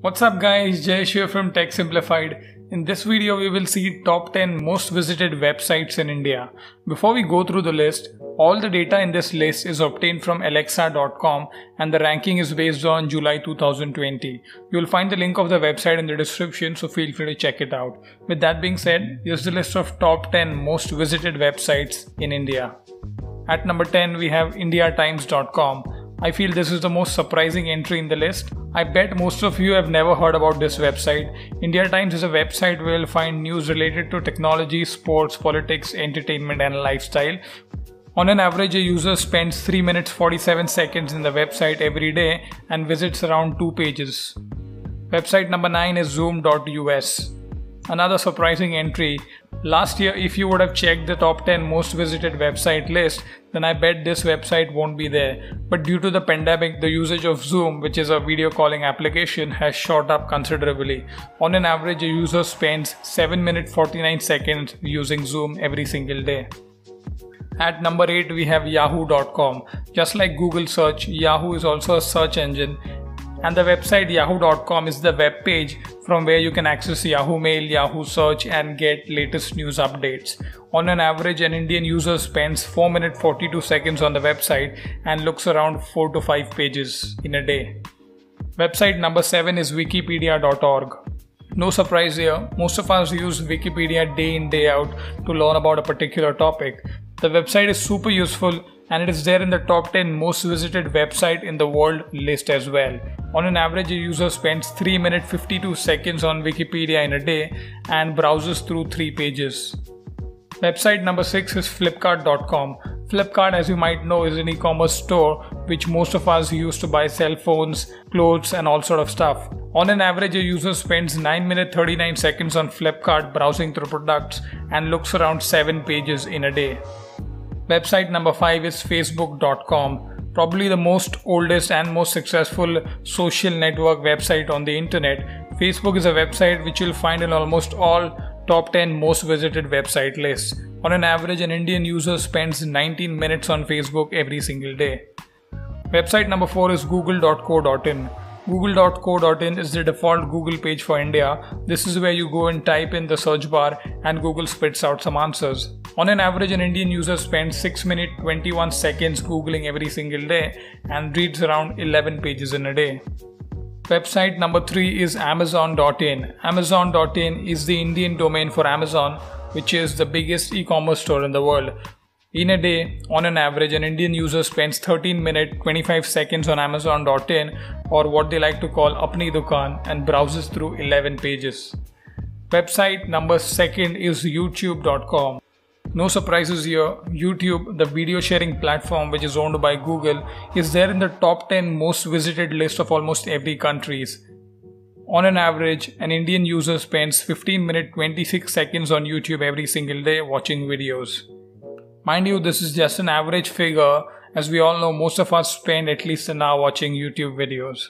What's up guys, Jayesh here from Mech Simplified. In this video we will see top 10 most visited websites in India. Before we go through the list, all the data in this list is obtained from alexa.com and the ranking is based on July 2020. You will find the link of the website in the description so feel free to check it out. With that being said, here's the list of top 10 most visited websites in India. At number 10 we have indiatimes.com. I feel this is the most surprising entry in the list. I bet most of you have never heard about this website. India Times is a website where you'll find news related to technology, sports, politics, entertainment, and lifestyle. On an average, a user spends 3 minutes 47 seconds in the website every day and visits around 2 pages. Website number 9 is zoom.us. Another surprising entry. Last year, if you would have checked the top 10 most visited website list, then I bet this website won't be there. But due to the pandemic, the usage of Zoom, which is a video calling application, has shot up considerably. On an average, a user spends 7 minutes 49 seconds using Zoom every single day. At number 8, we have yahoo.com. Just like Google search, Yahoo is also a search engine and the website yahoo.com is the web page from where you can access Yahoo Mail, Yahoo Search and get latest news updates. On an average, an Indian user spends 4 minutes 42 seconds on the website and looks around 4 to 5 pages in a day. Website number 7 is wikipedia.org. No surprise here, most of us use Wikipedia day in day out to learn about a particular topic. The website is super useful and it is there in the top 10 most visited website in the world list as well. On an average, a user spends 3 minutes 52 seconds on Wikipedia in a day and browses through 3 pages. Website number 6 is flipkart.com. Flipkart, as you might know, is an e-commerce store which most of us use to buy cell phones, clothes and all sort of stuff. On an average, a user spends 9 minutes 39 seconds on Flipkart browsing through products and looks around 7 pages in a day. Website number 5 is facebook.com probably the most oldest and most successful social network website on the internet. Facebook is a website which you'll find in almost all top 10 most visited website lists. On an average, an Indian user spends 19 minutes on Facebook every single day. Website number 4 is google.co.in. Google.co.in is the default Google page for India. This is where you go and type in the search bar and Google spits out some answers. On an average, an Indian user spends 6 minutes 21 seconds Googling every single day and reads around 11 pages in a day. Website number 3 is Amazon.in. Amazon.in is the Indian domain for Amazon, which is the biggest e commerce store in the world. In a day, on an average, an Indian user spends 13 minutes 25 seconds on Amazon.in or what they like to call Apni Dukan and browses through 11 pages. Website number second is YouTube.com. No surprises here, YouTube, the video sharing platform which is owned by Google, is there in the top 10 most visited list of almost every countries. On an average, an Indian user spends 15 minutes 26 seconds on YouTube every single day watching videos. Mind you, this is just an average figure as we all know most of us spend at least an hour watching YouTube videos.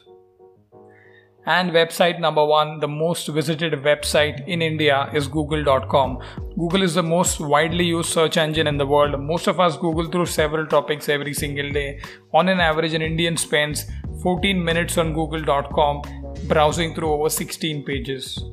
And website number one, the most visited website in India is google.com. Google is the most widely used search engine in the world. Most of us Google through several topics every single day. On an average, an Indian spends 14 minutes on google.com browsing through over 16 pages.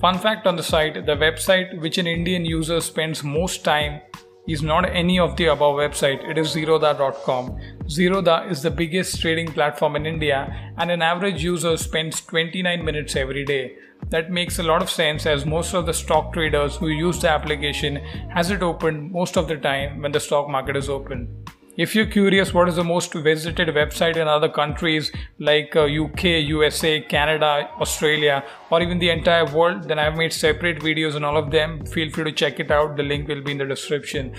Fun fact on the site, the website which an Indian user spends most time is not any of the above website, it is Zerodha.com. Zerodha is the biggest trading platform in India and an average user spends 29 minutes every day. That makes a lot of sense as most of the stock traders who use the application has it open most of the time when the stock market is open. If you're curious what is the most visited website in other countries like uh, UK, USA, Canada, Australia, or even the entire world, then I've made separate videos on all of them. Feel free to check it out. The link will be in the description.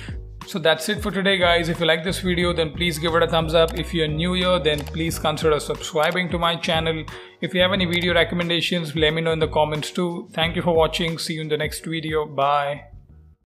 So that's it for today guys. If you like this video then please give it a thumbs up. If you're new here then please consider subscribing to my channel. If you have any video recommendations let me know in the comments too. Thank you for watching. See you in the next video. Bye.